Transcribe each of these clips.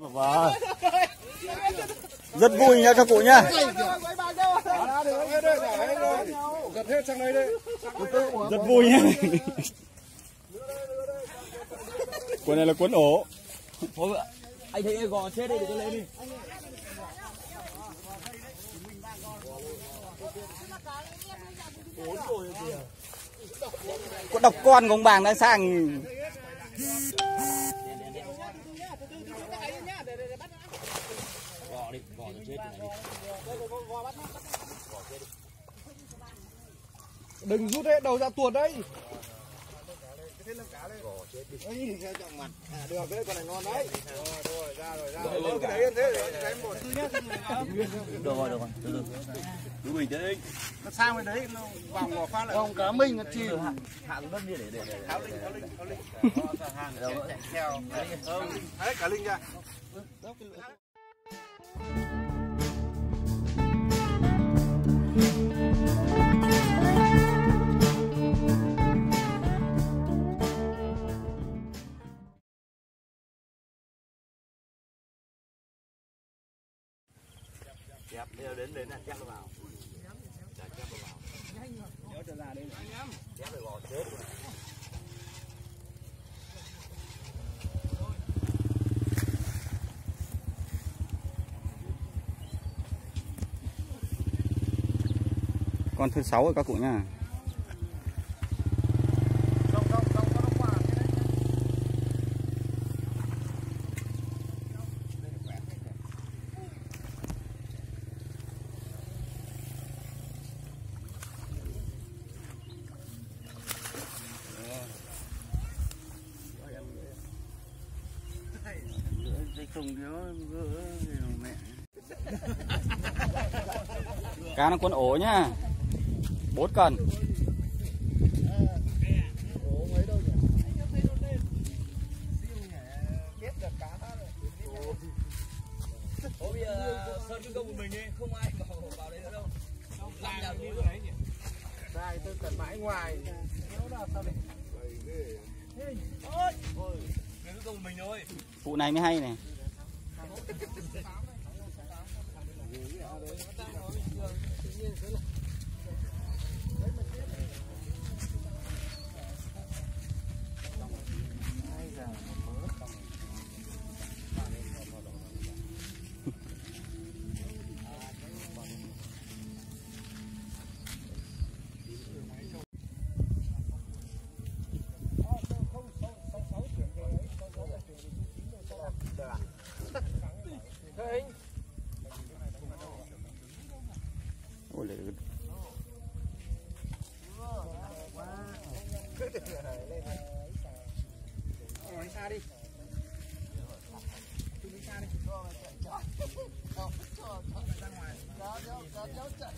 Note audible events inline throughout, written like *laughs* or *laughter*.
Vâng. Rất vui nha các cụ nhá. Rất vui nhá. Cuốn này là cuốn ổ. Thôi anh thấy gò chết đi để tôi lấy đi. Có độc con của ông bàng đang sang. Gò đi, gò nó chết này đi. Đừng rút đấy đầu ra tuột đấy Được rồi, được rồi, từ từ. Cứ bình tĩnh. nó sang bên đấy nó vào ngò phát lại không cá minh nó chi Hạ hạ xuống đất đi để để để. Tháo linh, tháo linh, tháo linh. Đâu nữa? theo đấy cả linh ra Chép, bây đến đến là chép nó vào. Chả vào nó vào. Nhớ vào ra đây. Chép rồi gò chết Con thứ sáu rồi các cụ nha Cá nó cuốn ổ nhá. Bốn cần. Ủa bây giờ Sơn cứ công một mình đi, không ai vào vào đấy nữa đâu. Làm nhà đi rồi đấy nhỉ? đây tôi cần mãi ngoài Mình cứ công của mình thôi. Vụ này mới hay này. đi Chú đi xa đi Cho, cho, chạy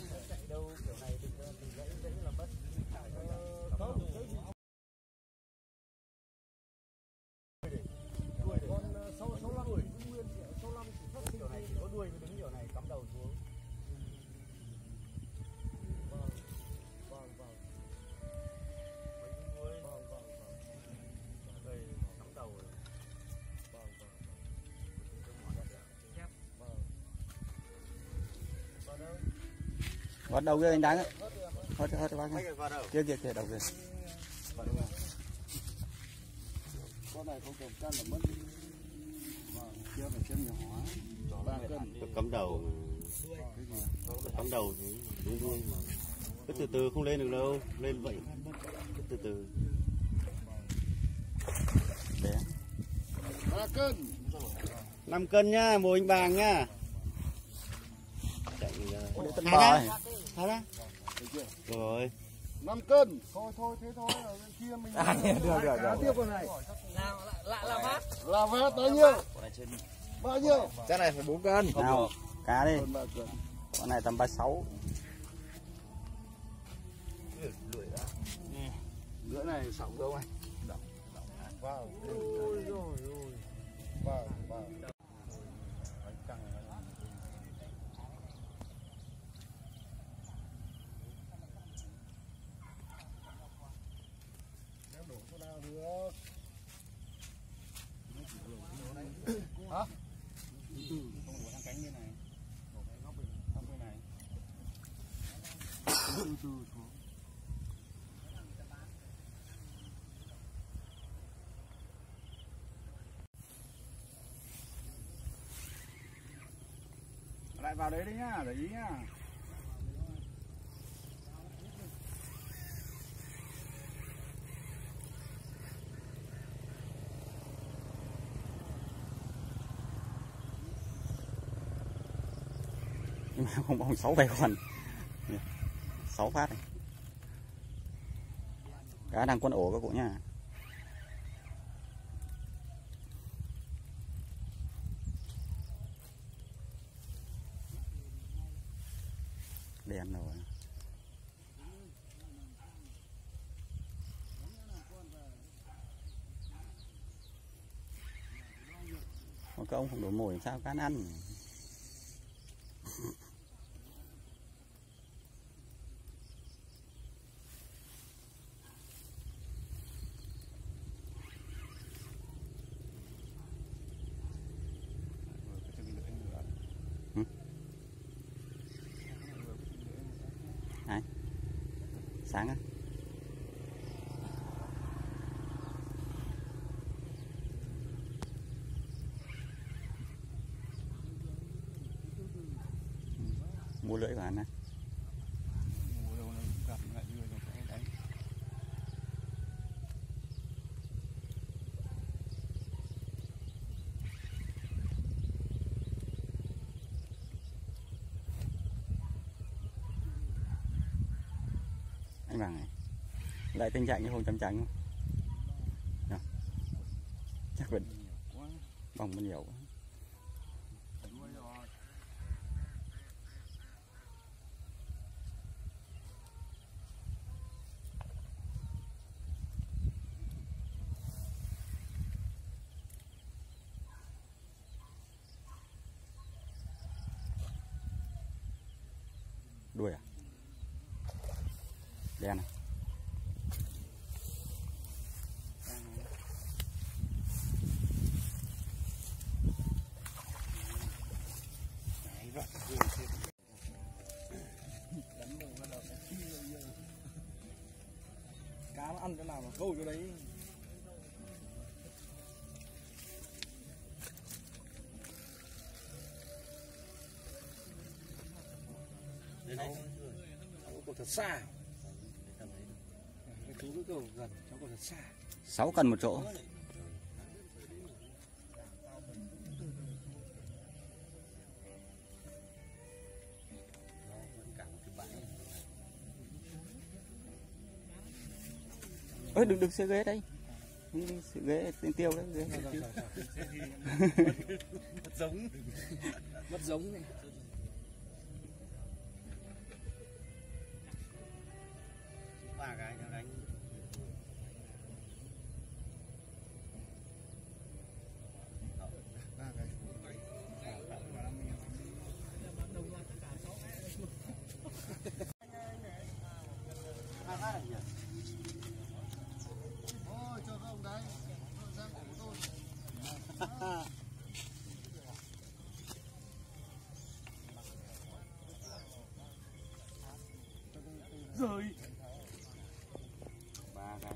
Bắt đầu kia anh đáng á. Hết hết bác. Kia kia kia đầu kia. con này không cần cân là mất chưa phải chân nhỏ ba cân Cắm đầu. Cắm đầu thì đúng vui mà. Cứ từ từ không lên được đâu, lên vậy. Cứ từ từ. Bé. ba cân 5 cân nhá, mùa anh bàng nhá. Chạy Ủa, tận thả bờ. ra. ấy. Thả ra. Rồi. 5 cân thôi thôi thế thôi ở bên kia mình à, được được được tiếp con này Làm lạ là mát. là vé bao nhiêu Con này trên bao nhiêu cái này phải 4 cân Nào, cá đi. Con này tầm 36. lưỡi này sỏng đâu anh vào ôi rồi ôi vào vào Nếu đổ chỗ nào được hả không đổ sang cánh bên này đổ cái góc bên góc bên này từ từ xuống lại vào đấy đấy nhá, để ý nhá. *laughs* Không bong sáu tay còn sáu phát này. Cá đang quân ổ các cụ nha đen rồi. Mà các ông không đổ mồi sao? Cá ăn. Sáng á. Mua lưỡi của anh á. Anh bằng này. Lại tình trạng như hôm chấm trắng không? Dạ. Chắc vẫn vòng nó nhiều quá. đuôi à đen à cá nó ăn cái nào mà câu cho đấy. Đây này. cháu cầu thật xa 6 cần một chỗ. Ơi đừng đừng xe ghế đây. Đi, sự ghế tên tiêu đấy ghế. Mất giống. Mất giống này ba cái rồi ba cái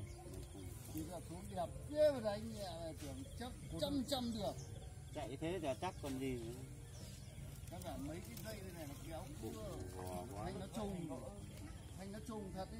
thì là xuống đẹp thế mà đánh nhẹ này tưởng chắc trăm trăm được. Chạy thế thì chắc còn gì nữa. các cả mấy cái dây đây này nó kéo quá. Thanh nó trùng. Thanh nó trùng thật ý